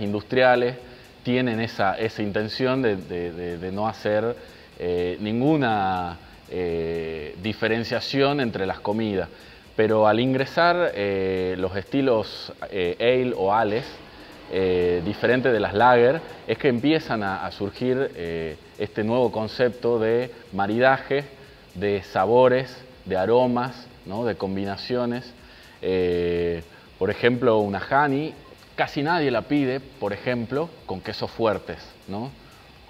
industriales tienen esa, esa intención de, no hacer eh, ninguna eh, diferenciación entre las comidas. Pero al ingresar eh, los estilos ale o ales, diferentes de las lager, es que empiezan a, surgir este nuevo concepto de maridaje, de sabores, de aromas, ¿no? de combinaciones. por ejemplo, una honey casi nadie la pide, por ejemplo, con quesos fuertes. ¿no?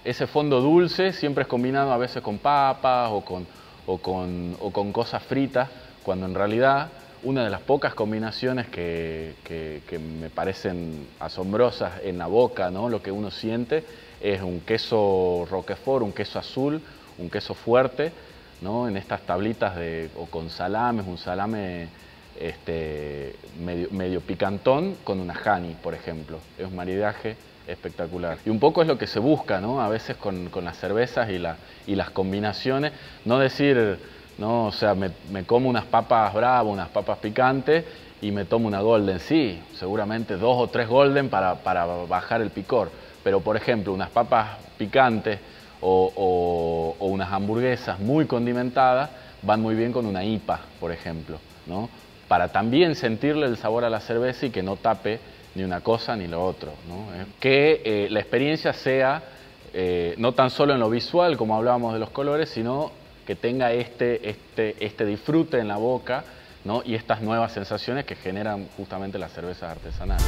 Ese fondo dulce siempre es combinado a veces con papas o con, o con, o con cosas fritas, cuando en realidad una de las pocas combinaciones que, que, me parecen asombrosas en la boca, ¿no? lo que uno siente, es un queso roquefort, un queso azul, un queso fuerte, ¿no? en estas tablitas de, o con salames, un salame este, medio, picantón con una honey, por ejemplo. Es un maridaje espectacular. Y un poco es lo que se busca, ¿no? A veces con, las cervezas y, la, y las combinaciones, no decir, ¿no? O sea, me, como unas papas bravas, unas papas picantes y me tomo una golden. Sí, seguramente dos o tres golden para, bajar el picor. Pero, por ejemplo, unas papas picantes o, o unas hamburguesas muy condimentadas van muy bien con una IPA, por ejemplo, ¿no? Para también sentirle el sabor a la cerveza y que no tape ni una cosa ni lo otro. Eh, que eh, la experiencia sea eh, no tan solo en lo visual, como hablábamos de los colores, sino que tenga este, este, este disfrute en la boca y estas nuevas sensaciones que generan justamente las cervezas artesanales.